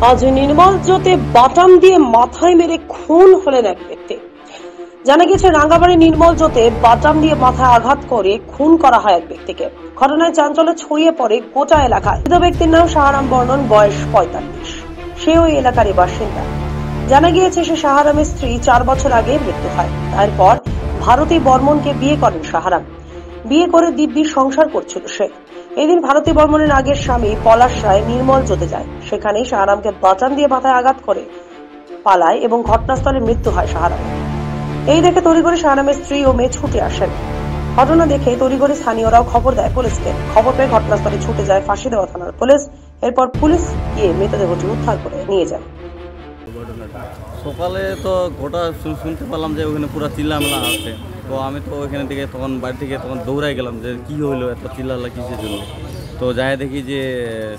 আজ নির্মল জ্যোতে বাটাম দিয়ে মাথায় মেরে খুন হলেন এক ব্যক্তি। জানা গেছে রাঙ্গাবাড়ি নির্মল জ্যোতে বাটাম দিয়ে মাথায় আঘাত করে খুন করা হয় এক ব্যক্তিকে। ঘটনায় চাঞ্চল্য ছড়িয়ে পড়ে গোটা এলাকায়। মৃত ব্যক্তির নাম সাহারাম বর্ণন বয়স পঁয়তাল্লিশ। সে ওই এলাকারই বাসিন্দা। জানা গিয়েছে, সে সাহারামের স্ত্রী চার বছর আগে মৃত্যু হয়। তারপর ভারতী বর্মনকে বিয়ে করেন শাহরাম বিয়ে করে দিব্যির সংসার করছিল সে। এদিন ভারতী বর্মনের আগের স্বামী পলাশ রায় নির্মল জোতে যায়। সেখানেই শাহরামকে বাচান দিয়ে মাথায় আঘাত করে পালায় এবং ঘটনাস্থলে মৃত্যু হয় শাহরাম এই দেখে তড়িঘড়ি শাহরামের স্ত্রী ও মেয়ে ছুটে আসেন। ঘটনা দেখে তড়িঘড়ি স্থানীয়রাও খবর দেয় পুলিশকে। খবর পেয়ে ঘটনাস্থলে ছুটে যায় ফাঁসি দেওয়া থানার পুলিশ। এরপর পুলিশ গিয়ে মৃতদেহটি উদ্ধার করে নিয়ে যায়। সকালে তো গোটা শুনতে পেলাম যে ওখানে পুরো চিল্লামেলা আছে। তো আমি তো ওইখানে থেকে তখন বাড়ি থেকে তখন দৌড়াই গেলাম যে কি হইল এত চিল্লালা কিসের জন্য? তো যাই দেখি যে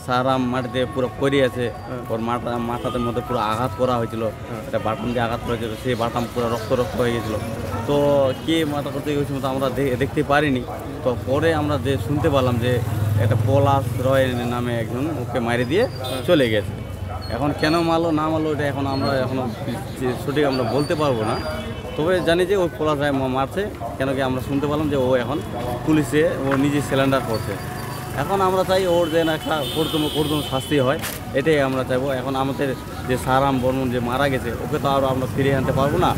সারাম মাটিতে পুরো পড়ে আছে। ওর মাথা মাথাতে মধ্যে পুরো আঘাত করা হয়েছিল। একটা বাটাম দিয়ে আঘাত করা হয়েছিল সেই বাটাম পুরো রক্ত রক্ত হয়ে গেছিল। তো কে মাথা করতে গেছিল তো আমরা দেখতে পারিনি। তো পরে আমরা যে শুনতে পারলাম যে একটা পলাশ রয় নামে একজন ওকে মারি দিয়ে চলে গেছে। এখন কেন মারলো না মারলো এটা এখন আমরা এখনও সঠিক আমরা বলতে পারব না। তবে জানি যে ওই পলাশ রায় মা- মারছে কেন কি আমরা শুনতে পারলাম যে ও এখন পুলিশে ও নিজে সিলিন্ডার করছে। এখন আমরা চাই ওর যেন একটা কর্দম কর্দম শাস্তি হয় এটাই আমরা চাইব। এখন আমাদের যে সারাম বর্মন যে মারা গেছে ওকে তো আর আমরা ফিরিয়ে আনতে পারব না।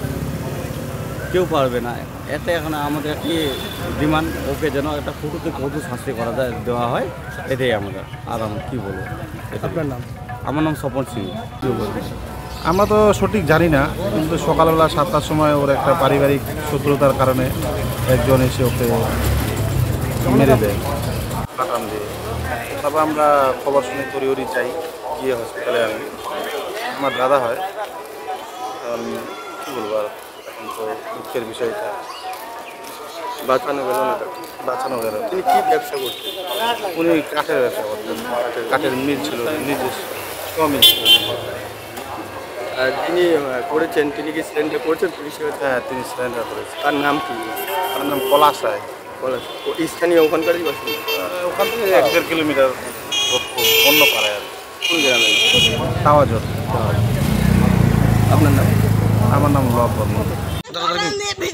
কেউ পারবে না। এতে এখন আমাদের একটি ডিমান্ড ওকে যেন একটা কঠোর কঠোর শাস্তি করা যায় দেওয়া হয় এটাই আমাদের। আর আমরা কী বলব? আপনার নাম? আমার নাম স্বপন সিং। কেউ বলব? আমরা তো সঠিক জানি না কিন্তু সকালবেলা সাতটার সময় ওর একটা পারিবারিক শত্রুতার কারণে একজন এসে ওকে মেরে দেয়। কাটান দিয়ে তারপর আমরা খবর শুনে তরিওরি চাই গিয়ে হসপিটালে আমি আমার দাদা হয়। কারণ কী বলব আর এখন তো দুঃখের বিষয়টা বাঁচানো গেল না বাঁচানো গেল। তিনি কী ব্যবসা করতেন? উনি কাঠের ব্যবসা করতেন। কাঠের মিল ছিল নিজস্ব। মিল ছিল। যিনি আহ, করেছেন তিনি কি সিলিন্ডার করেছেন? পুলিশের হ্যাঁ তিনি সিলিন্ডার করেছেন। তার নাম কি? তার নাম পলাশ রায়। পলাশ। ও স্থানীয় ওখানকারই বাসিন্দা? ওখান থেকে এক দেড় কিলোমিটার অন্য পাড়ায় আর কি। কোন গ্রামে? তাওয়াজর আপনার নাম? আমার নাম লব বর্মন।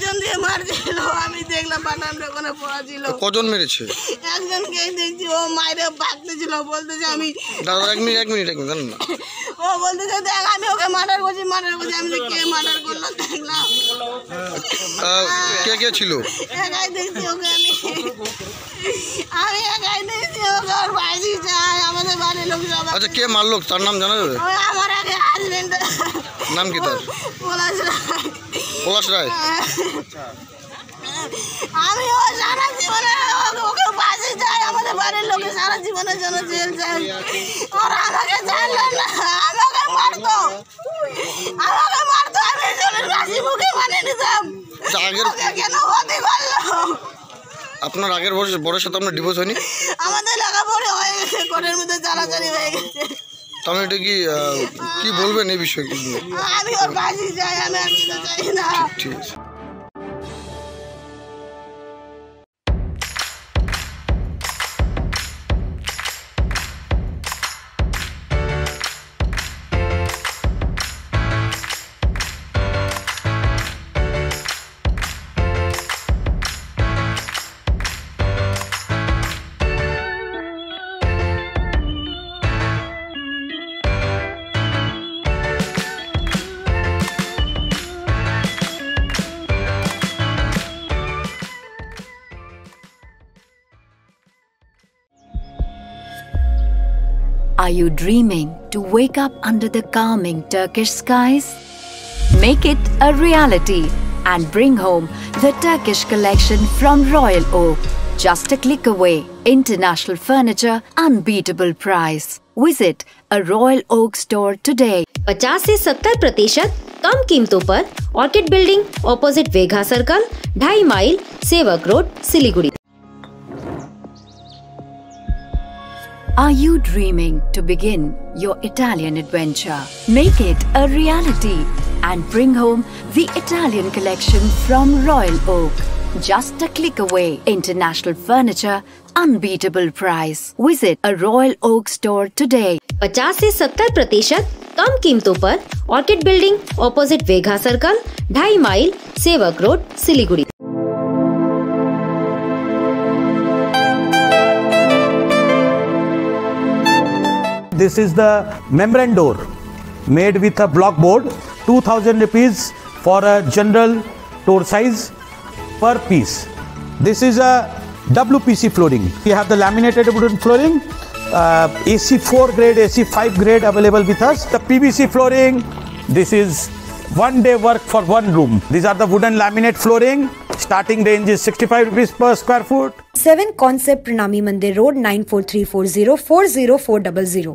পিছন দিয়ে মারছিল আমি দেখলাম পাঠানটা ওখানে পড়া ছিল। কজন মেরেছে? একজনকে দেখছি ও মায়ের ভাগতেছিল বলতেছে আমি দাদা এক মিনিট এক মিনিট এক মিনিট না? ও বলতেছে দেখ আমি ওকে মার্ডার করছি মার্ডার করছি আমি কে মার্ডার করল দেখলাম। কে কে ছিল? একাই দেখছি ওকে আমি। আমি একাই দেখছি ওকে ওর ভাইজি চাই আমাদের বাড়ির লোক সবাই। আচ্ছা কে মারলো? তার নাম জানা যাবে? আমার আগে হাজবেন্ড নাম কি তার? পলাশ পলাশ রায়? আমি ও সারা জীবনে ওকে বাঁচি চাই আমাদের বাড়ির লোকে সারা জীবনের জন্য জেল চাই ওরা আমাকে জানলো না আমাকে মারতো। আমাকে মারতো আমি জলের বাসি মুখে মানে নিতাম। আগের কেন ক্ষতি করল? আপনার আগের বয়স বড়ের সাথে আপনার ডিভোর্স হয়নি? আমাদের লেখাপড়ে হয়ে গেছে কোর্টের মধ্যে চালাচালি হয়ে গেছে। তাহলে এটা কি কি বলবেন এই বিষয়ে? আমি ওর যাই আমি আর কিছু চাই না ঠিক আছে Are you dreaming to wake up under the calming Turkish skies? Make it a reality and bring home the Turkish collection from Royal Oak. Just a click away. International furniture, unbeatable price. Visit a Royal Oak store today. 50 से 70 प्रतिशत कम कीमतों पर orchid building opposite Vega circle ढाई mile Sevoke road Siliguri Are you dreaming to begin your Italian adventure? Make it a reality and bring home the Italian collection from Royal Oak. Just a click away. International furniture, unbeatable price. Visit a Royal Oak store today. 50 से 70 प्रतिशत कम कीमतों पर orchid building opposite Vega circle ढाई mile Sevoke road Siliguri This is the membrane door made with a block board, 2000 rupees for a general door size per piece. This is a WPC flooring. We have the laminated wooden flooring, uh, AC4 grade, AC5 grade available with us. The PVC flooring, this is one day work for one room. These are the wooden laminate flooring. Starting range is 65 rupees per square foot. Seven concept Pranami Mandir road nine four three four zero four zero four double zero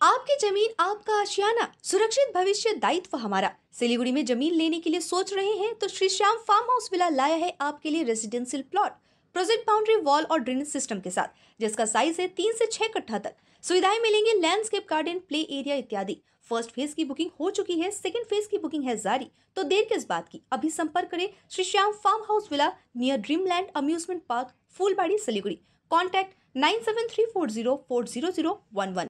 आपकी ज़मीन आपका आशियाना सुरक्षित भविष्य दायित्व हमारा। सिलीगुड़ी में ज़मीन लेने के लिए सोच रहे हैं तो Shri Shyam farm house villa लाया है आपके लिए residential plot project boundary wall और ड्रेनेज सिस्टम के साथ जिसका साइज़ है तीन से छह कट्ठा तक। सुविधाएँ मिलेंगी लैंडस्केप गार्डन प्ले एरिया इत्यादि। फ़र्स्ट फ़ेज़ की बुकिंग हो चुकी है, सेकेंड फ़ेज़ की बुकिंग है जारी। तो देर किस बात की? अभी संपर्क करें Shri Shyam farm house villa near Dreamland amusement park Phulbari, Siliguri. Contact nine seven three four zero four zero zero one one.